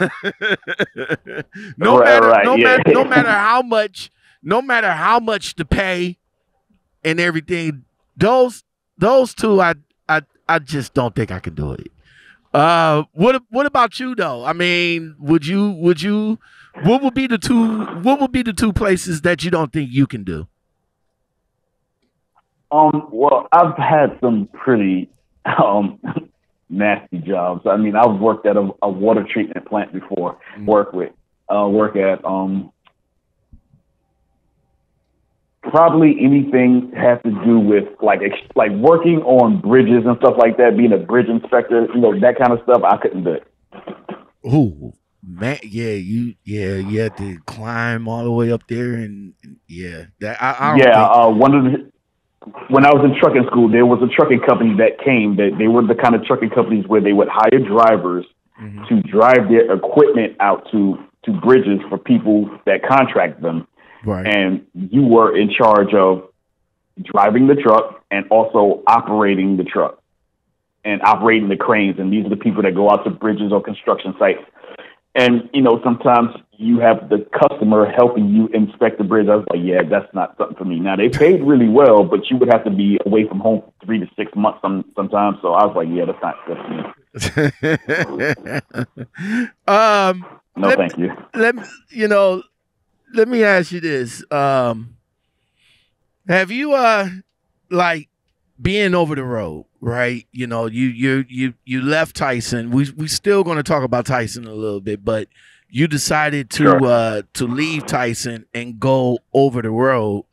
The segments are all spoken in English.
no Right, matter right, no yeah. matter no matter how much no matter how much to pay and everything, those those two I I I just don't think I can do it. Uh what what about you though? I mean, would you would you what would be the two what would be the two places that you don't think you can do? Um, well, I've had some pretty um nasty jobs. I mean, I've worked at a, a water treatment plant before. Mm. Work with, uh, work at um, probably anything has to do with like ex- like working on bridges and stuff like that. Being a bridge inspector, you know, that kind of stuff. I couldn't do it. Ooh, man, yeah, you yeah, you had to climb all the way up there and and yeah, that I, I yeah, think, uh, one of the when I was in trucking school, there was a trucking company that came. That they were the kind of trucking companies where they would hire drivers Mhm. to drive their equipment out to to bridges for people that contract them, right. and you were in charge of driving the truck and also operating the truck and operating the cranes. And these are the people that go out to bridges or construction sites. And you know, sometimes you have the customer helping you inspect the bridge. I was like, yeah, that's not something for me. Now they paid really well, but you would have to be away from home for three to six months some, sometimes. So I was like, yeah, that's not that's me. um No, Let- thank you. let you know let me ask you this um have you uh like being over the road right? You know you you you you left tyson. We we still going to talk about tyson a little bit but you decided to Sure. uh to leave tyson and go over the road.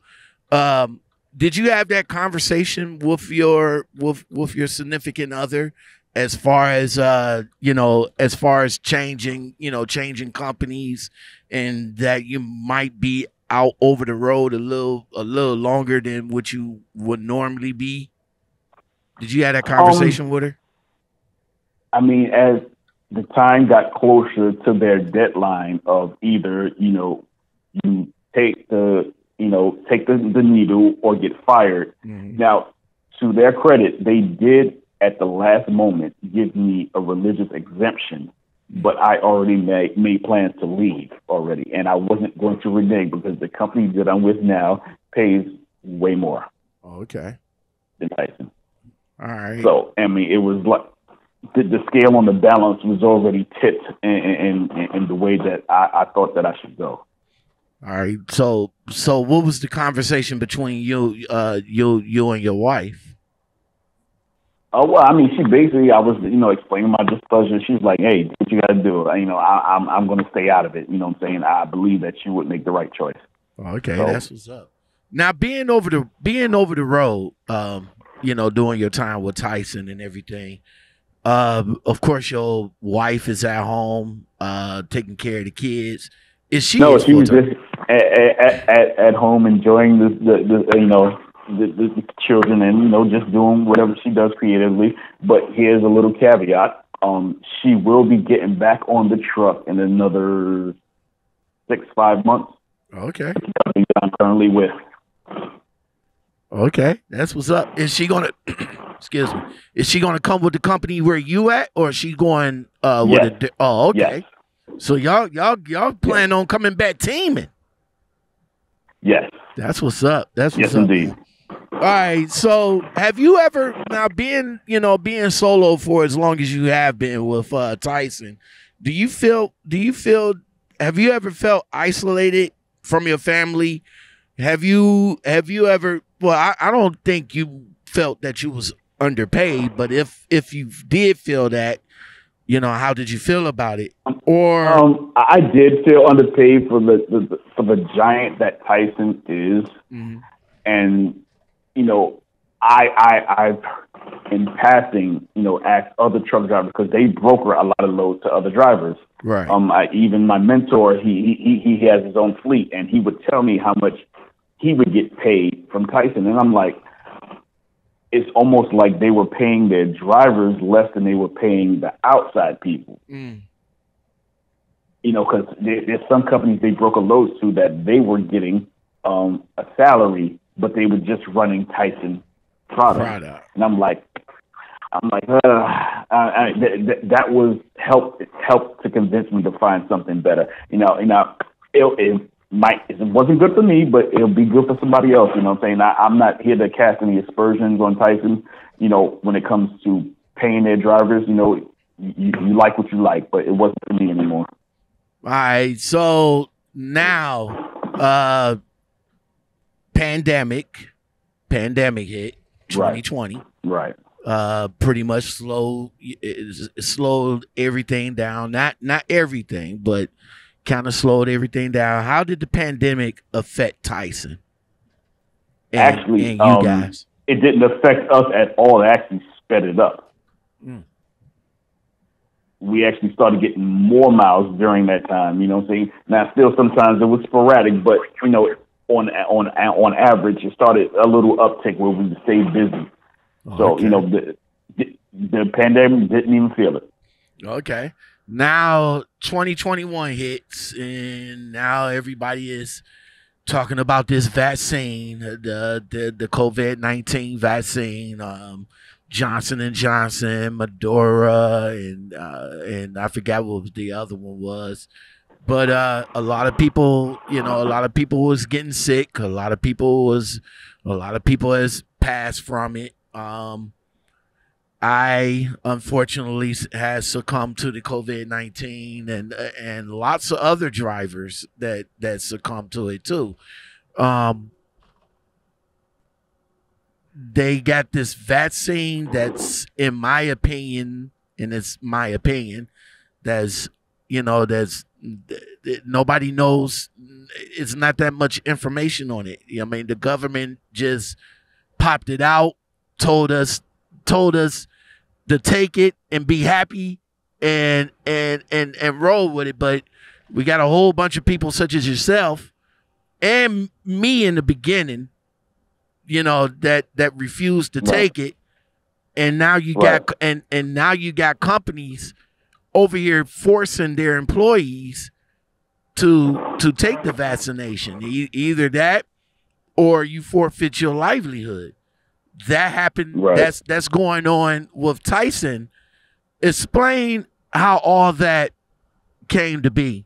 Um did you have that conversation with your with with your significant other as far as uh you know as far as changing you know changing companies and that you might be out over the road a little a little longer than what you would normally be did you have that um, conversation with her I mean, as the time got closer to their deadline of either, you know, you take the, you know, take the, the needle or get fired. Mm-hmm. Now, to their credit, they did at the last moment give me a religious exemption, but I already made, made plans to leave already. And I wasn't going to renege because the company that I'm with now pays way more oh, okay than Tyson. All right So I mean, it was like the, the scale on the balance was already tipped in, in, in, in the way that I, I thought that I should go. all right so so what was the conversation between you uh you you and your wife Oh well, I mean, she basically, I was, you know, explaining my displeasure. She's like, "Hey, what you got to do. You know, I, I'm, I'm going to stay out of it. You know, what I'm saying, I believe that you would make the right choice. Okay, So- that's what's up. Now being over the being over the road, um, you know, doing your time with Tyson and everything. Uh, of course, your wife is at home, uh, taking care of the kids. Is she? no, she was just at, at, at, at home enjoying the, the, the you know, the, the, children and you know just doing whatever she does creatively. But here's a little caveat: um, she will be getting back on the truck in another six five months. okay. I'm currently with. Okay, that's what's up. Is she gonna? excuse me. Is she gonna come with the company where you at, or is she going? Uh, with Yes. a oh, okay. Yes, So y'all y'all y'all plan on coming back teaming? yes, That's what's up. That's what's yes, up. indeed. All right. So, have you ever now being you know being solo for as long as you have been with uh, Tyson? Do you feel? Do you feel? Have you ever felt isolated from your family? Have you? Have you ever? Well, I, I don't think you felt that you was underpaid, but if if you did feel that, you know, how did you feel about it? Or Um, I I did feel underpaid for the, the for the giant that Tyson is. Mhm. and you know, I I I've in passing, you know, asked other truck drivers because they broker a lot of loads to other drivers. right, Um, I, even my mentor, he he he has his own fleet, and he would tell me how much he would get paid from Tyson, and I'm like, it's almost like they were paying their drivers less than they were paying the outside people Mm. you know, because there, there's some companies they broke a loads to that they were getting um, a salary, but they were just running Tyson product. product. And I'm like, I'm like, uh, I, I, th- th- that was help helped to convince me to find something better. You know, you know, it, it might it wasn't good for me, but it'll be good for somebody else. You know what I'm saying? I, I'm not here to cast any aspersions on Tyson. You know, when it comes to paying their drivers, you know, you, you like what you like, but it wasn't for me anymore. All right, so now, uh, pandemic, pandemic hit, 2020. Right. Uh, pretty much slowed slowed everything down. Not not everything, but kind of slowed everything down. How did the pandemic affect Tyson? And, actually, and you um, guys, it didn't affect us at all. It actually sped it up. Mm. We actually started getting more miles during that time. You know, what I'm saying now still sometimes it was sporadic, but you know, on on on average, it started a little uptick where we stayed busy. so okay. you know, the, the the pandemic didn't even feel it. Okay now 2021 hits and now everybody is talking about this vaccine the the, the covid-19 vaccine um, johnson and johnson Moderna, and uh, and i forgot what the other one was. But uh, a lot of people you know a lot of people was getting sick. A lot of people was a lot of people has passed from it. Um, I unfortunately has succumbed to the COVID nineteen and and lots of other drivers that that succumbed to it too. Um, they got this vaccine that's, in my opinion, and it's my opinion, that's you know that's nobody knows. It's not that much information on it. I mean, the government just popped it out, told us told us to take it and be happy and and and and roll with it. But we got a whole bunch of people such as yourself and me in the beginning, you know, that that refused to right. take it. And now you right. got and and now you got companies over here forcing their employees to to take the vaccination. E- either that or you forfeit your livelihood that happened. Right. That's that's going on with Tyson. Explain how all that came to be.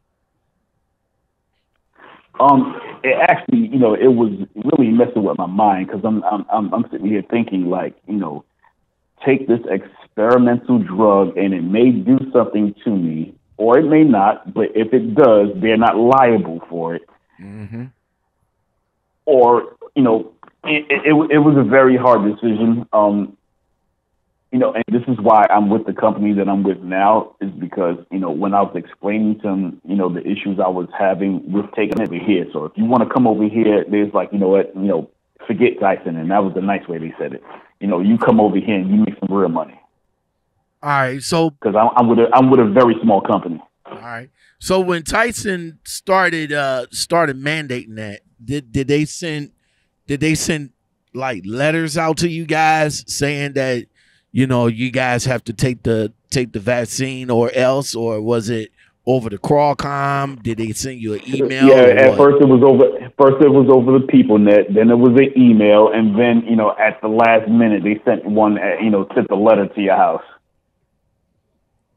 Um, it actually, you know, it was really messing with my mind because I'm, I'm I'm I'm sitting here thinking like, you know, take this experimental drug and it may do something to me, or it may not. But if it does, they're not liable for it. Mm-hmm. Or you know, it, it, it was a very hard decision. Um, you know, and this is why I'm with the company that I'm with now is because, you know, when I was explaining to them, you know, the issues I was having with taking over here. So if you want to come over here, there's like, you know what, you know, forget Tyson. And that was the nice way they said it. You know, you come over here and you make some real money. All right. So, because I'm, I'm with a, I'm with a very small company. All right. So when Tyson started, uh, started mandating that, did, did they send, did they send like letters out to you guys saying that you know you guys have to take the take the vaccine or else, or was it over the Qualcomm? Did they send you an email? Yeah, at first it was over. First it was over the PeopleNet. Then it was an email, and then you know at the last minute they sent one. Uh, you know, sent the letter to your house.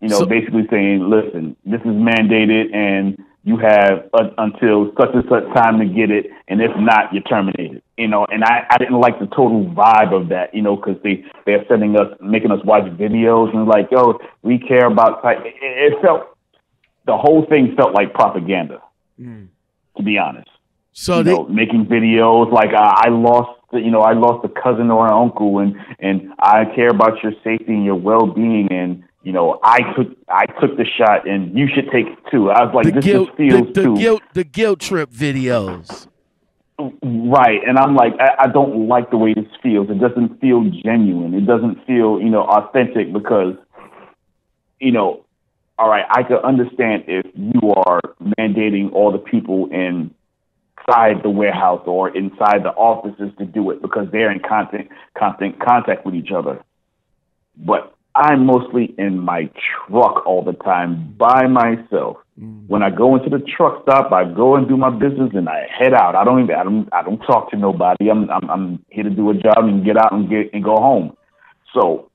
You know, so, basically saying, "Listen, this is mandated, and you have uh, until such and such time to get it, and if not, you're terminated. You know, and I, I didn't like the total vibe of that, you know, because they they're sending us, making us watch videos, and like, yo, we care about. It, it felt the whole thing felt like propaganda, mm. to be honest. So you they, know, making videos like uh, I lost, you know, I lost a cousin or an uncle, and and I care about your safety and your well being, and you know, I took I took the shot, and you should take it too. I was like, the this guilt, just feels the, the too guilt, the guilt trip videos. Right, and I'm like, I, I don't like the way this feels. It doesn't feel genuine. It doesn't feel, you know, authentic because, you know, all right, I could understand if you are mandating all the people inside the warehouse or inside the offices to do it because they're in constant constant contact with each other. But I'm mostly in my truck all the time by myself. Mm. When I go into the truck stop, I go and do my business and I head out. I don't even I don't I don't talk to nobody. I'm I'm I'm here to do a job and get out and get and go home. So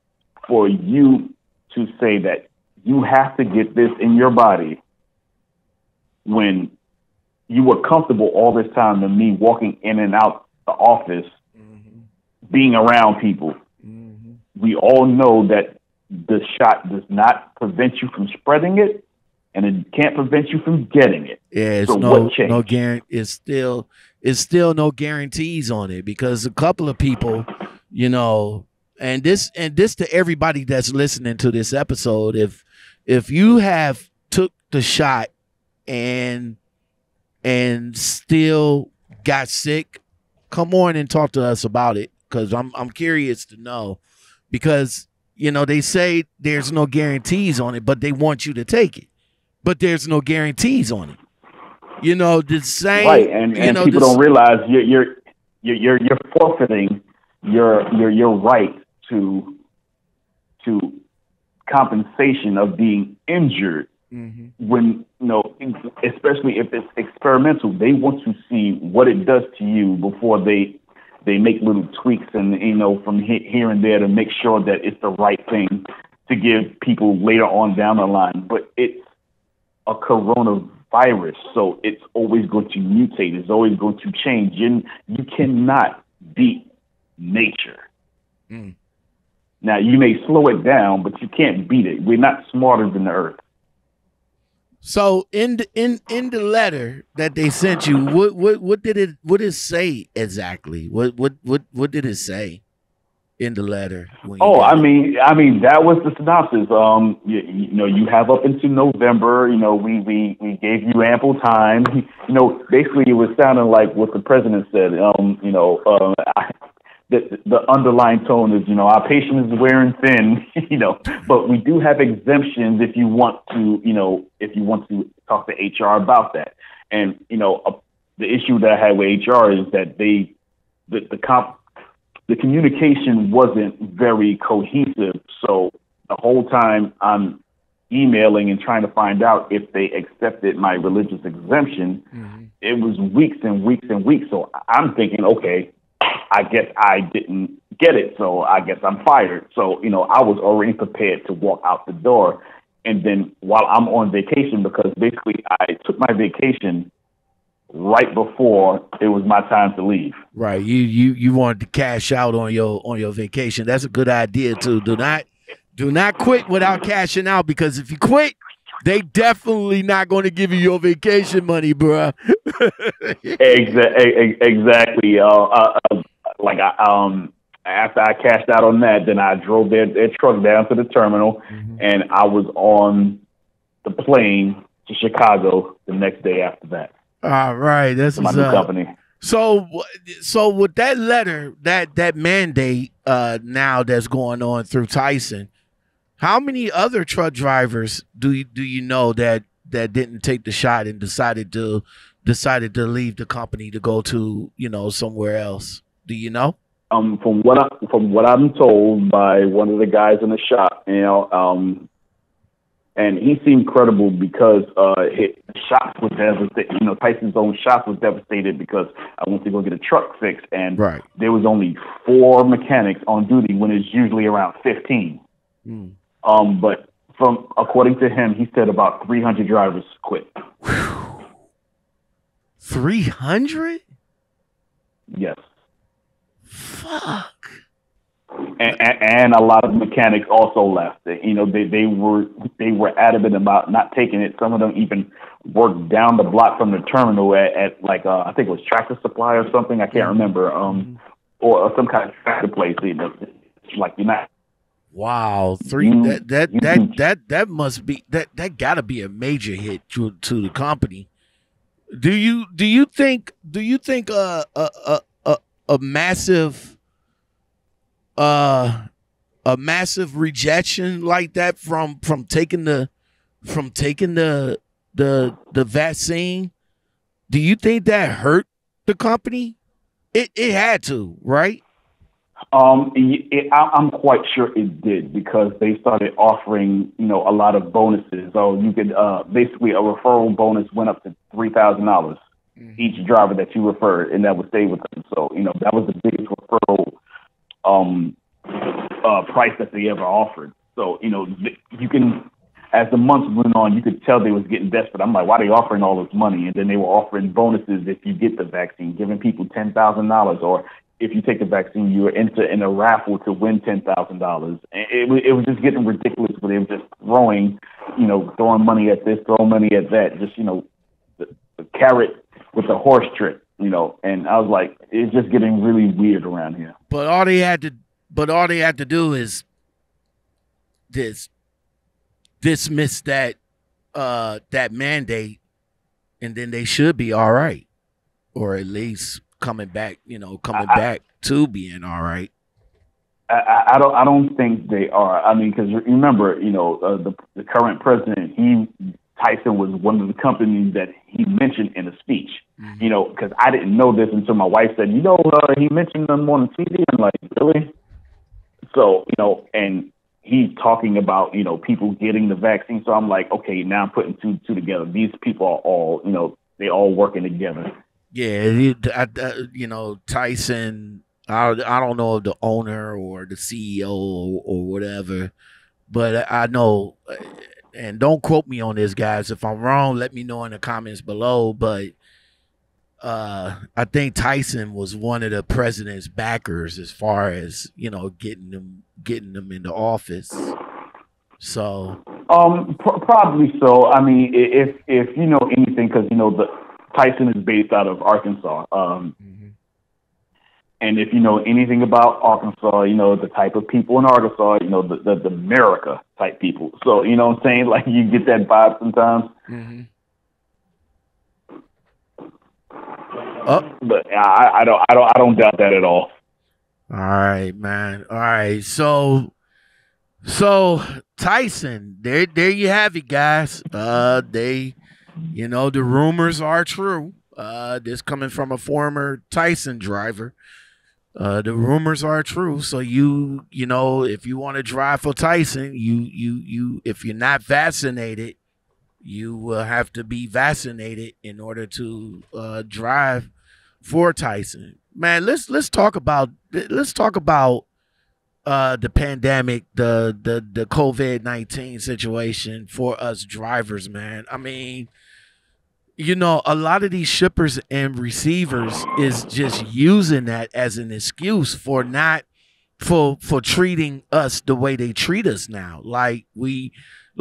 for you to say that you have to get this in your body when you were comfortable all this time than me walking in and out the office, mm-hmm. being around people. Mm-hmm. We all know that the shot does not prevent you from spreading it, and it can't prevent you from getting it. Yeah, it's so no no guarantee. It's still it's still no guarantees on it because a couple of people, you know, and this and this to everybody that's listening to this episode. If if you have took the shot and and still got sick, come on and talk to us about it because I'm I'm curious to know because you know they say there's no guarantees on it, but they want you to take it, but there's no guarantees on it. You know the same, right? And, and know, people don't realize you're you're you're you're forfeiting your your your right to to compensation of being injured Mm-hmm. When you know, especially if it's experimental, they want to see what it does to you before they they make little tweaks and you know from here and there to make sure that it's the right thing to give people later on down the line. But it's a coronavirus, so it's always going to mutate. It's always going to change, and you cannot beat nature. Mm. Now you may slow it down, but you can't beat it. We're not smarter than the earth. So in the, in in the letter that they sent you, what what what did it what did it say exactly? What what what what did it say in the letter? Oh, I mean, I mean that was the synopsis. Um, you, you, know, you have up into November. You know, we we we gave you ample time. You know, basically, it was sounding like what the president said. Um, you know, uh, I, the, the underlying tone is, you know, our patience is wearing thin, you know, but we do have exemptions if you want to, you know, if you want to talk to HR about that. And, you know, uh, the issue that I had with HR is that they, the, the comp, the communication wasn't very cohesive. So the whole time I'm emailing and trying to find out if they accepted my religious exemption, mm-hmm. it was weeks and weeks and weeks. So I'm thinking, okay, I guess I didn't get it, so I guess I'm fired. So, you know, I was already prepared to walk out the door. And then while I'm on vacation, because basically I took my vacation right before it was my time to leave. Right. You you you wanted to cash out on your on your vacation. That's a good idea too. Do not do not quit without cashing out because if you quit, they definitely not going to give you your vacation money, bruh. exactly. Exactly. Uh, uh, like I um after I cashed out on that, then I drove their, their truck down to the terminal, mm-hmm. and I was on the plane to Chicago the next day after that. All right, that's my new company. So, so with that letter, that that mandate uh, now that's going on through Tyson, how many other truck drivers do you, do you know that that didn't take the shot and decided to decided to leave the company to go to you know somewhere else? Do you know? Um, from what I, from what I'm told by one of the guys in the shop, you know, um, and he seemed credible because uh, his shop was devastated. You know, Tyson's own shop was devastated because I went to go get a truck fixed, and right. there was only four mechanics on duty when it's usually around fifteen. Mm. Um, but from according to him, he said about 300 drivers quit. 300? Yes. Fuck. And, and, and, a lot of mechanics also left. You know, they, they were they were adamant about not taking it. Some of them even worked down the block from the terminal at, at like uh, I think it was Tractor Supply or something. I can't remember. Um, mm-hmm. or, or some kind of tractor place. You know, like you're not. Wow, 3 mm-hmm. that that that that that must be that that got to be a major hit to to the company. Do you do you think do you think uh, a a a, a massive uh a massive rejection like that from from taking the from taking the the the vaccine do you think that hurt the company it it had to right um, it, I, am quite sure it did because they started offering, you know, a lot of bonuses. So you could uh, basically a referral bonus went up to three thousand dollars mm-hmm. each driver that you referred, and that would stay with them. So you know that was the biggest referral um, uh, price that they ever offered. So you know, you can as the months went on, you could tell they was getting desperate. I'm like, why are they offering all this money? And then they were offering bonuses if you get the vaccine, giving people ten thousand dollars, or if you take the vaccine, you were into in a raffle to win ten thousand dollars. It, it, it was just getting ridiculous. But they were just throwing, you know, throwing money at this, throwing money at that. Just you know, the, the carrot with the horse trick. You know, and I was like, it's just getting really weird around here. But all they had to, but all they had to do is this dismiss that uh that mandate and then they should be all right or at least coming back you know coming I, back to being all right I, I don't. I don't think they are. I mean, because remember, you know, uh, the the current president, he Tyson was one of the companies that he mentioned in a speech. Mm-hmm. You know, because I didn't know this until my wife said, you know, uh, he mentioned them on TV. I'm like, really? So you know, and he's talking about you know people getting the vaccine. So I'm like, okay, now I'm putting two two together. These people are all you know they all working together. Yeah, I, you know Tyson. I I don't know if the owner or the CEO or, or whatever, but I know. And don't quote me on this, guys. If I'm wrong, let me know in the comments below. But uh, I think Tyson was one of the president's backers as far as you know getting them getting them into office. So, um, pr- probably so. I mean, if if you know anything, because you know the Tyson is based out of Arkansas. Um, mm-hmm. and if you know anything about Arkansas, you know the type of people in Arkansas, you know the the, the America type people. So you know what I'm saying? Like you get that vibe sometimes. Mm-hmm. Uh, but I, I don't, I don't, I don't doubt that at all. All right, man. All right, so, so Tyson, there, there you have it, guys. Uh, they, you know, the rumors are true. Uh, this coming from a former Tyson driver. Uh, the rumors are true. So you, you know, if you want to drive for Tyson, you, you, you, if you're not vaccinated, you will have to be vaccinated in order to uh, drive for Tyson. Man, let's let's talk about let's talk about uh, the pandemic, the the the COVID nineteen situation for us drivers, man. I mean, you know, a lot of these shippers and receivers is just using that as an excuse for not for for treating us the way they treat us now. Like we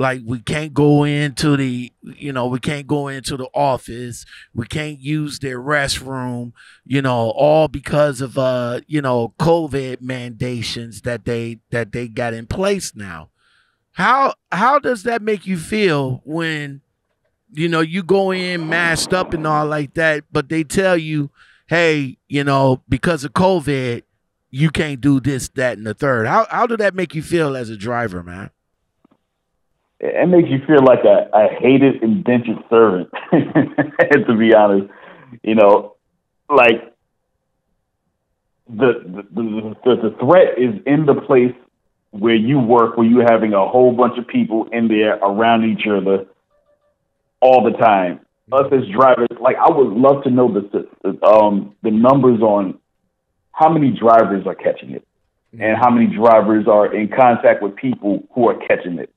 like we can't go into the you know we can't go into the office. We can't use their restroom you know all because of uh you know covid mandations that they that they got in place now. How how does that make you feel when you know you go in masked up and all like that but they tell you hey you know because of covid you can't do this that and the third how how did that make you feel as a driver man it makes you feel like a, a hated indentured servant, to be honest. You know, like the the, the the threat is in the place where you work, where you're having a whole bunch of people in there around each other all the time. Us as drivers, like I would love to know the, um the numbers on how many drivers are catching it, and how many drivers are in contact with people who are catching it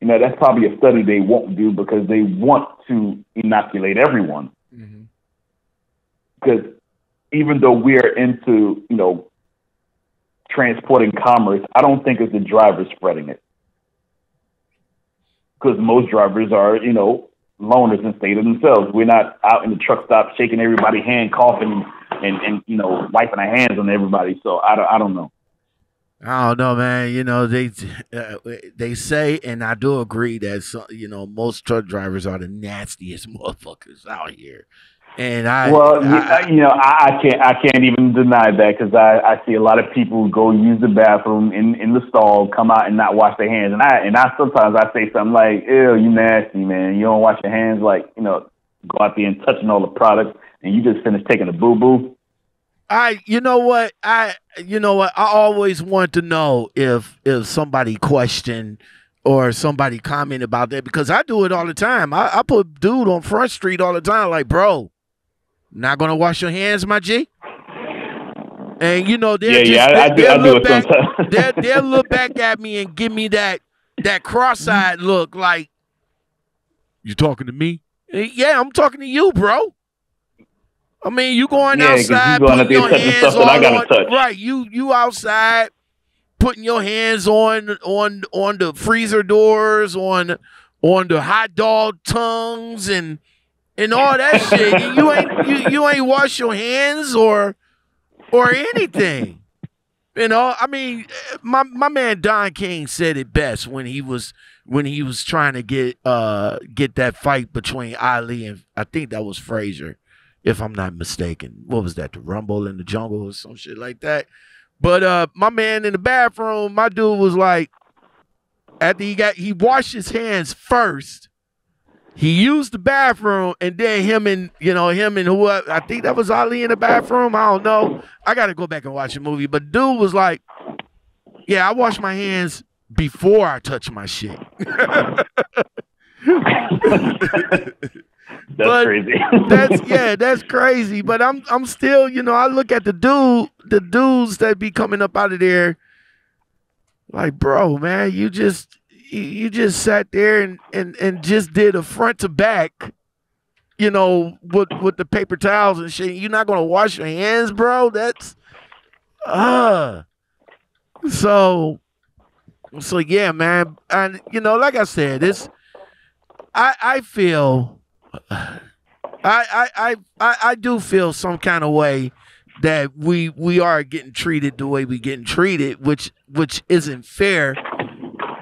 you know, that's probably a study they won't do because they want to inoculate everyone. Mm-hmm. Because even though we're into, you know, transporting commerce, I don't think it's the drivers spreading it. Because most drivers are, you know, loners and stay to themselves. We're not out in the truck stop shaking everybody's hand, coughing, and, and you know, wiping our hands on everybody. So I don't, I don't know. I don't know, man. You know they uh, they say, and I do agree that some, you know most truck drivers are the nastiest motherfuckers out here. And I well, I, you know, I, I, can't I can't even deny that because I, I see a lot of people go use the bathroom in, in the stall, come out and not wash their hands, and I and I sometimes I say something like, "Ew, you nasty man! You don't wash your hands." Like you know, go out there and touching all the products, and you just finished taking a boo boo. I you know what I you know what I always want to know if if somebody questioned or somebody comment about that because I do it all the time. I, I put dude on Front Street all the time, like, bro, not gonna wash your hands, my G. And you know, they'll Yeah, just, yeah, I, I they, do. will I do look it back, sometimes. they'll, they'll look back at me and give me that that cross-eyed look, like you talking to me? Yeah, I'm talking to you, bro. I mean, you going Yeah, 'cause you outside, going putting your hands stuff that I gotta on, touch. right? You you outside, putting your hands on on on the freezer doors, on on the hot dog tongues, and and all that shit. And you ain't you, you ain't wash your hands or or anything. You know, I mean, my my man Don King said it best when he was when he was trying to get uh get that fight between Ali and I think that was Frazier, if I'm not mistaken. What was that? The Rumble in the Jungle or some shit like that. But uh my man in the bathroom, my dude was like after he got he washed his hands first. He used the bathroom and then him and you know him and who I think that was Ali in the bathroom. I don't know. I got to go back and watch the movie. But dude was like, "Yeah, I wash my hands before I touch my shit." That's But crazy. that's yeah, that's crazy. But I'm I'm still, you know, I look at the dude, the dudes that be coming up out of there, like, bro, man, you just you, you just sat there and, and and just did a front to back, you know, with with the paper towels and shit. You're not gonna wash your hands, bro. That's uh so so yeah, man. And you know, like I said, it's I I feel I, I I I do feel some kind of way that we we are getting treated the way we getting treated, which which isn't fair.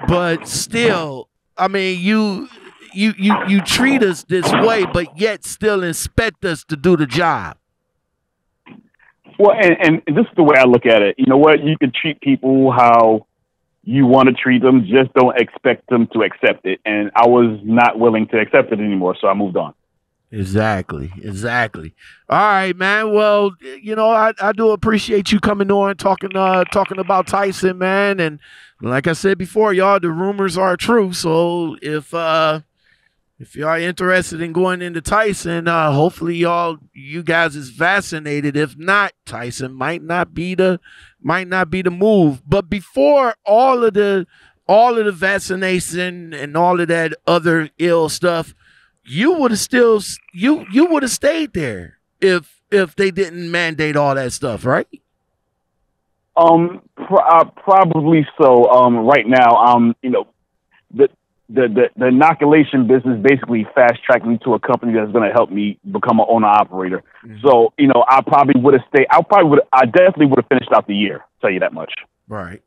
But still, I mean, you you you you treat us this way, but yet still expect us to do the job. Well, and, and this is the way I look at it. You know what? You can treat people how you want to treat them. Just don't expect them to accept it. And I was not willing to accept it anymore, so I moved on. Exactly, exactly. All right, man. Well, you know, I, I do appreciate you coming on talking uh talking about Tyson, man. And like I said before, y'all, the rumors are true. So if uh if y'all interested in going into Tyson, uh hopefully y'all you guys is vaccinated. If not, Tyson might not be the might not be the move. But before all of the all of the vaccination and all of that other ill stuff, you would have still you you would have stayed there if if they didn't mandate all that stuff, right? Um, uh, probably so. Um, right now, um, you know, the the the, the inoculation business basically fast tracked me to a company that's going to help me become an owner operator. So, you know, I probably would have stayed. I probably would. I definitely would have finished out the year. Tell you that much. Right.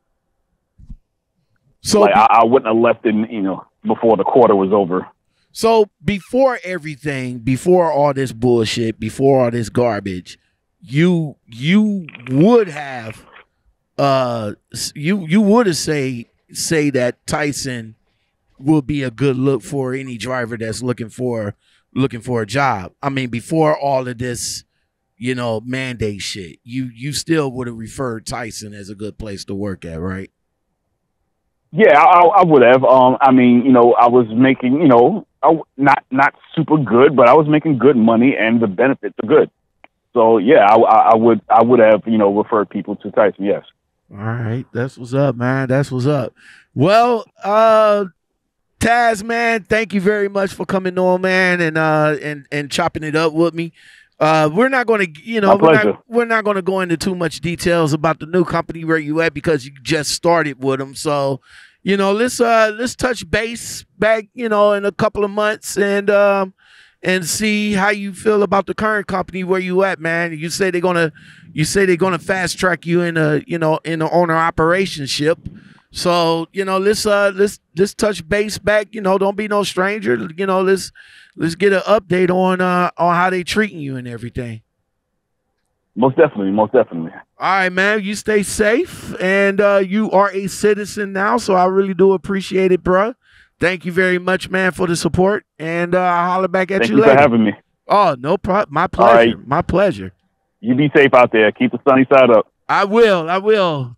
So like I, I wouldn't have left in, you know, before the quarter was over. So before everything, before all this bullshit, before all this garbage, you you would have uh you you would have say say that Tyson will be a good look for any driver that's looking for looking for a job. I mean, before all of this, you know, mandate shit, you you still would have referred Tyson as a good place to work at, right? Yeah, I, I would have. Um, I mean, you know, I was making, you know, I not not super good, but I was making good money, and the benefits are good. So yeah, I, I I would I would have, you know, referred people to Tyson. Yes. All right, that's what's up, man. That's what's up. Well, uh Taz, man, thank you very much for coming on, man, and uh and and chopping it up with me. Uh we're not going to, you know, we're not, we're not going to go into too much details about the new company where you at because you just started with them. So, you know, let's uh let's touch base back, you know, in a couple of months and um and see how you feel about the current company where you at, man. You say they're gonna, you say they're gonna fast track you in a, you know, in the owner operationship. So you know, let's uh, let's let's touch base back. You know, don't be no stranger. You know, let's let's get an update on uh on how they treating you and everything. Most definitely, most definitely. All right, man. You stay safe, and uh, you are a citizen now, so I really do appreciate it, bro. Thank you very much, man, for the support, and uh, I'll holler back at Thank you you later. for having me. Oh, no problem. My pleasure. right. My pleasure. You be safe out there. Keep the sunny side up. I will. I will.